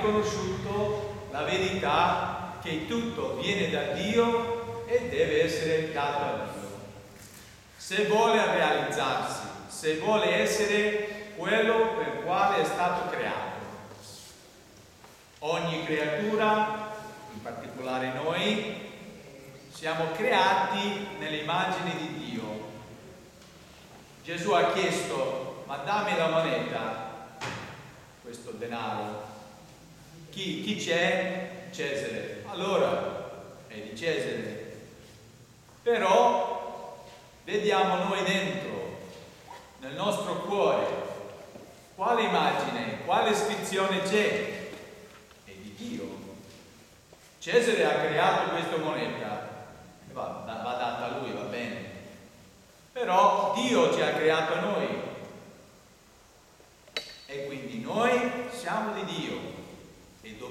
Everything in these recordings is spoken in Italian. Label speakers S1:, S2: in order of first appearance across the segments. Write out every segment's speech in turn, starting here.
S1: riconosciuto la verità che tutto viene da Dio e deve essere dato a Dio. Se vuole realizzarsi, se vuole essere quello per quale è stato creato. Ogni creatura, in particolare noi, siamo creati nell'immagine di Dio. Gesù ha chiesto, ma dammi la moneta, questo denaro. Chi, chi c'è? Cesare. Allora, è di Cesare. Però vediamo noi dentro, nel nostro cuore, quale immagine, quale iscrizione c'è? È di Dio. Cesare ha creato questa moneta, va, va data a lui, va bene. Però Dio ci ha creato noi e quindi noi siamo di Dio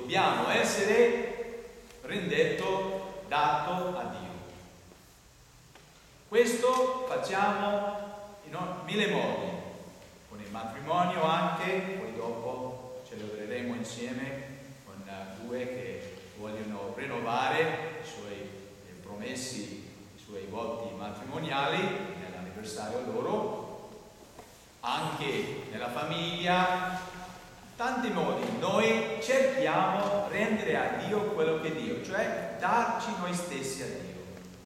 S1: dobbiamo essere rendetto dato a Dio. Questo facciamo in mille modi, con il matrimonio anche, poi dopo celebreremo insieme con due che vogliono rinnovare i suoi promessi i suoi voti matrimoniali nell'anniversario loro, anche nella famiglia, tanti modi. Noi cerchiamo rendere a Dio quello che è Dio, cioè darci noi stessi a Dio.